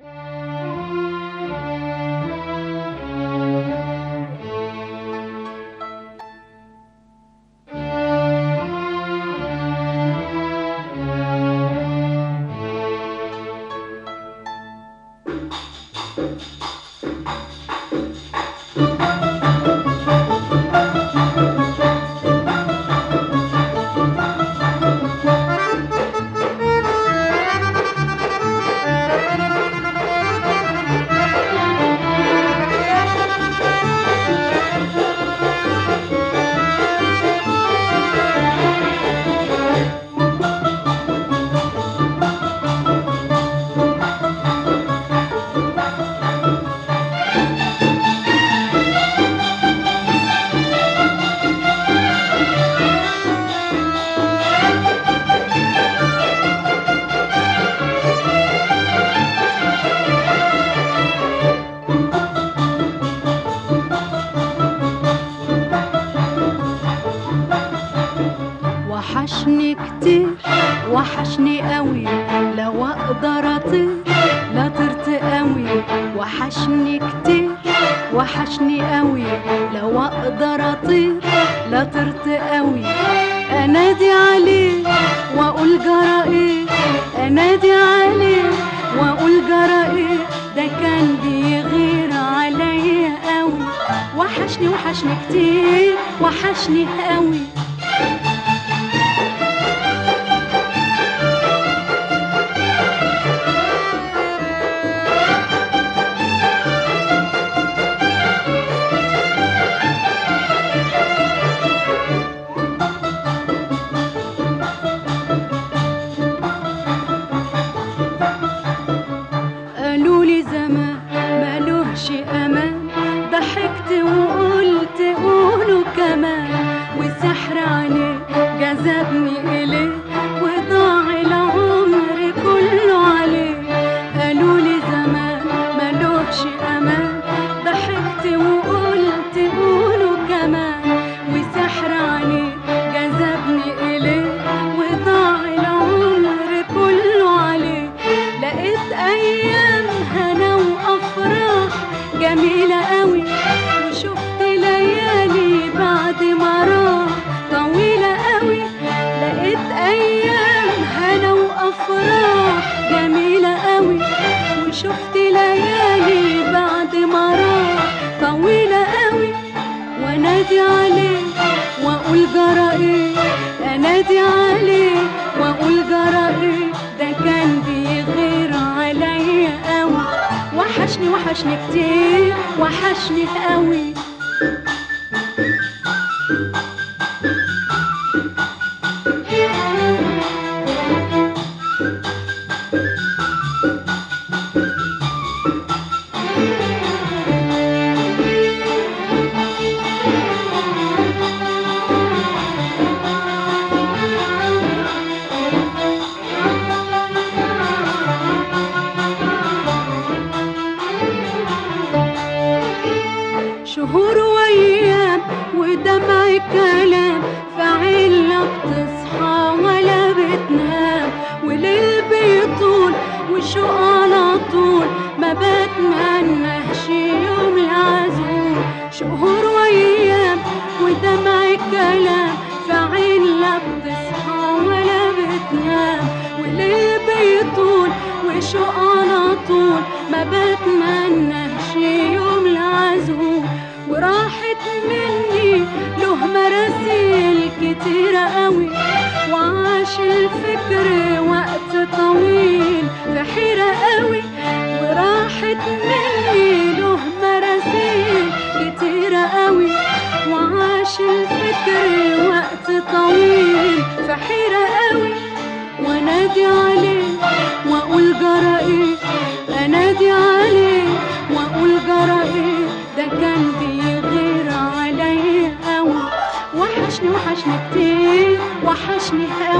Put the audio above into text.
وحشني وحشني قوي. لو أقدر أطير لا طرت قوي. وحشني كتير وحشني قوي. لو أقدر أطير لا طرت قوي. أنادي عليه وأقول جرى إيه أنادي عليه وأقول جرى إيه ده كان بيغير عليا قوي. وحشني وحشني كتير. وحشني قوي. ضحكت وقلت وحشني كتير وحشني قوي. شهور وايام ودمع كلام في عيلة بتصحى ولا بتنام. وليل بيطول وشوق على طول؟ ما بتمنهش يوم العزول شهور وايام ودمع كلام في عيلة بتصحى ولا بتنام. وليل بيطول وشوق على طول؟ ما بتمنهش وراحت مني له مراسيل كتيرة قوي. وعاش الفكر وقت طويل في حيرة قوي. وراحت مني له مراسيل كتيرة قوي. وعاش الفكر وقت طويل في حيرة قوي. وانادي عليه وأقول جرى وحشني كتير وحشني هاي